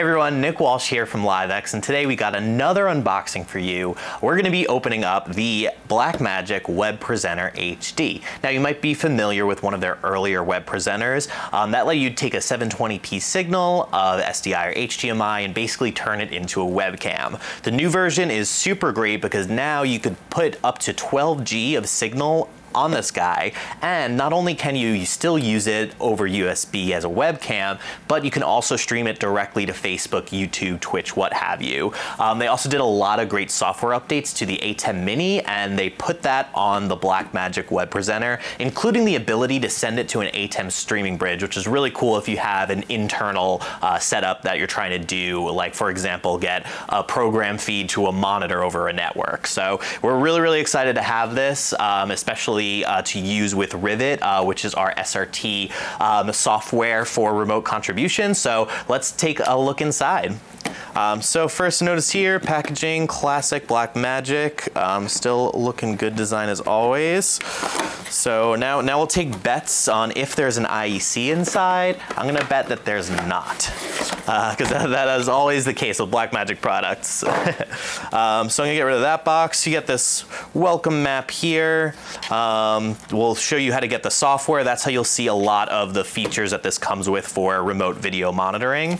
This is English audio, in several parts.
Hey everyone, Nick Walsh here from LiveX, and today we got another unboxing for you. We're going to be opening up the Blackmagic Web Presenter HD. Now you might be familiar with one of their earlier web presenters um, that let you take a 720p signal of SDI or HDMI and basically turn it into a webcam. The new version is super great because now you could put up to 12G of signal on this guy. And not only can you still use it over USB as a webcam, but you can also stream it directly to Facebook, YouTube, Twitch, what have you. Um, they also did a lot of great software updates to the ATEM Mini, and they put that on the Blackmagic web presenter, including the ability to send it to an ATEM streaming bridge, which is really cool if you have an internal uh, setup that you're trying to do, like for example, get a program feed to a monitor over a network. So we're really, really excited to have this, um, especially uh, to use with Rivet, uh, which is our SRT um, software for remote contribution. So let's take a look inside. Um, so first notice here, packaging, classic Blackmagic, um, still looking good design as always. So now, now we'll take bets on if there's an IEC inside. I'm gonna bet that there's not, because uh, that, that is always the case with Blackmagic products. um, so I'm gonna get rid of that box. You get this welcome map here. Um, we'll show you how to get the software. That's how you'll see a lot of the features that this comes with for remote video monitoring.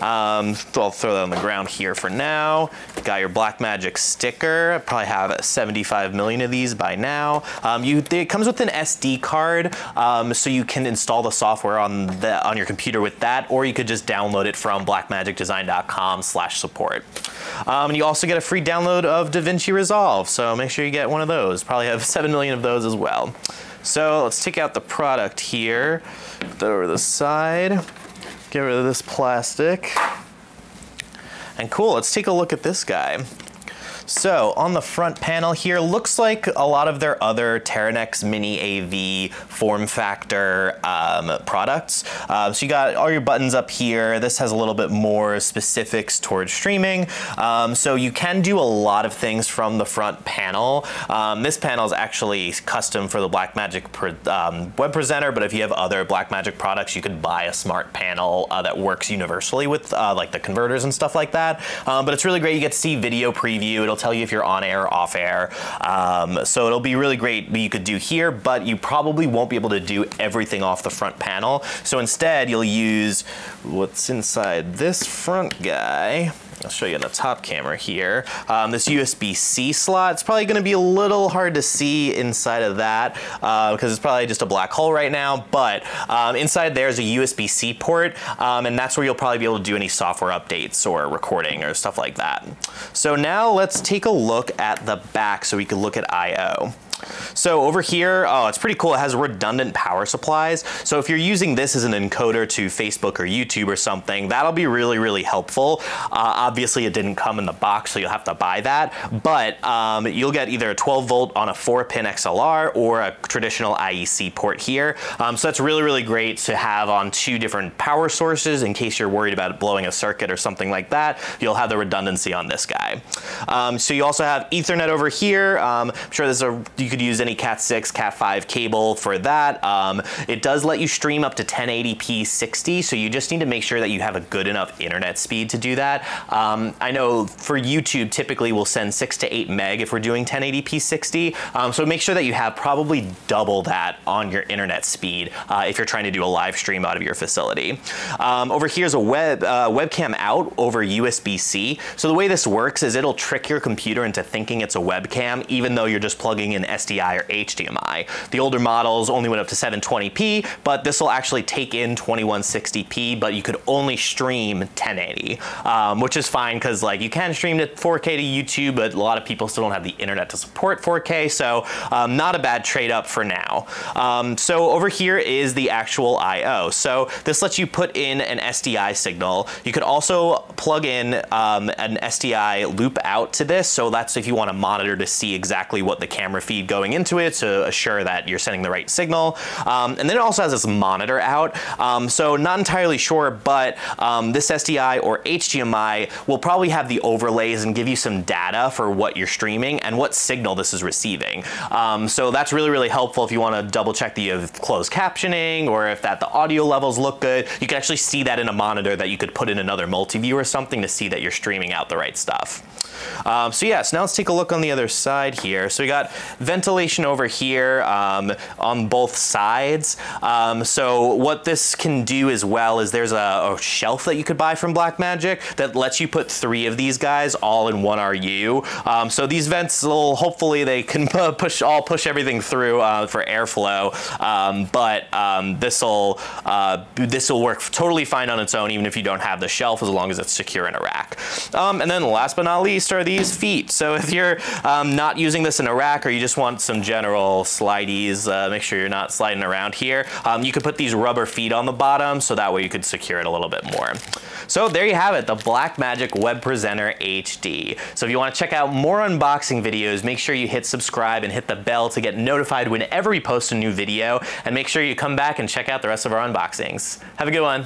Um, so I'll throw that on the ground here for now. Got your Blackmagic sticker. I probably have 75 million of these by now. Um, you, it comes with an SD card, um, so you can install the software on the on your computer with that, or you could just download it from blackmagicdesign.com slash support. Um, and you also get a free download of DaVinci Resolve, so make sure you get one of those. Probably have 7 million of those as well. So let's take out the product here, put that over the side, get rid of this plastic. And cool, let's take a look at this guy. So on the front panel here, looks like a lot of their other Teranex Mini AV form factor um, products. Uh, so you got all your buttons up here. This has a little bit more specifics towards streaming. Um, so you can do a lot of things from the front panel. Um, this panel is actually custom for the Blackmagic um, web presenter, but if you have other Blackmagic products, you could buy a smart panel uh, that works universally with uh, like the converters and stuff like that. Um, but it's really great. You get to see video preview. It'll tell you if you're on air or off air. Um, so it'll be really great what you could do here, but you probably won't be able to do everything off the front panel. So instead, you'll use what's inside this front guy. I'll show you on the top camera here. Um, this USB-C slot, it's probably gonna be a little hard to see inside of that uh, because it's probably just a black hole right now, but um, inside there is a USB-C port um, and that's where you'll probably be able to do any software updates or recording or stuff like that. So now let's take a look at the back so we can look at I.O. So over here, oh, it's pretty cool. It has redundant power supplies. So if you're using this as an encoder to Facebook or YouTube or something, that'll be really, really helpful. Uh, obviously, it didn't come in the box, so you'll have to buy that. But um, you'll get either a 12 volt on a 4-pin XLR or a traditional IEC port here. Um, so that's really, really great to have on two different power sources in case you're worried about blowing a circuit or something like that. You'll have the redundancy on this guy. Um, so you also have Ethernet over here. Um, I'm sure there's a you could use any Cat 6, Cat 5 cable for that. Um, it does let you stream up to 1080p 60, so you just need to make sure that you have a good enough internet speed to do that. Um, I know for YouTube, typically we'll send 6 to 8 meg if we're doing 1080p 60, um, so make sure that you have probably double that on your internet speed uh, if you're trying to do a live stream out of your facility. Um, over here's a web uh, webcam out over USB-C. So the way this works is it'll trick your computer into thinking it's a webcam, even though you're just plugging in SDI or HDMI. The older models only went up to 720p, but this will actually take in 2160p, but you could only stream 1080, um, which is fine because like you can stream to 4K to YouTube, but a lot of people still don't have the internet to support 4K, so um, not a bad trade up for now. Um, so over here is the actual I.O. So this lets you put in an SDI signal. You could also plug in um, an SDI loop out to this, so that's if you want to monitor to see exactly what the camera feed going into it to assure that you're sending the right signal. Um, and then it also has this monitor out. Um, so not entirely sure, but um, this SDI or HDMI will probably have the overlays and give you some data for what you're streaming and what signal this is receiving. Um, so that's really, really helpful if you want to double check the uh, closed captioning or if that the audio levels look good. You can actually see that in a monitor that you could put in another multi-view or something to see that you're streaming out the right stuff. Um, so yeah, so now let's take a look on the other side here. So we got ventilation over here um, on both sides. Um, so what this can do as well is there's a, a, shelf that you could buy from Blackmagic that lets you put three of these guys all in one RU. Um, so these vents will hopefully they can push all push everything through uh, for airflow. Um, but um, this will uh, this will work totally fine on its own even if you don't have the shelf as long as it's secure in a rack. and then last but not least are these feet. So if you're um, not using this in a rack or you just want some general slideys, uh, make sure you're not sliding around here, um, you could put these rubber feet on the bottom so that way you could secure it a little bit more. So there you have it, the Blackmagic Web Presenter HD. So if you want to check out more unboxing videos, make sure you hit subscribe and hit the bell to get notified whenever we post a new video, and make sure you come back and check out the rest of our unboxings. Have a good one.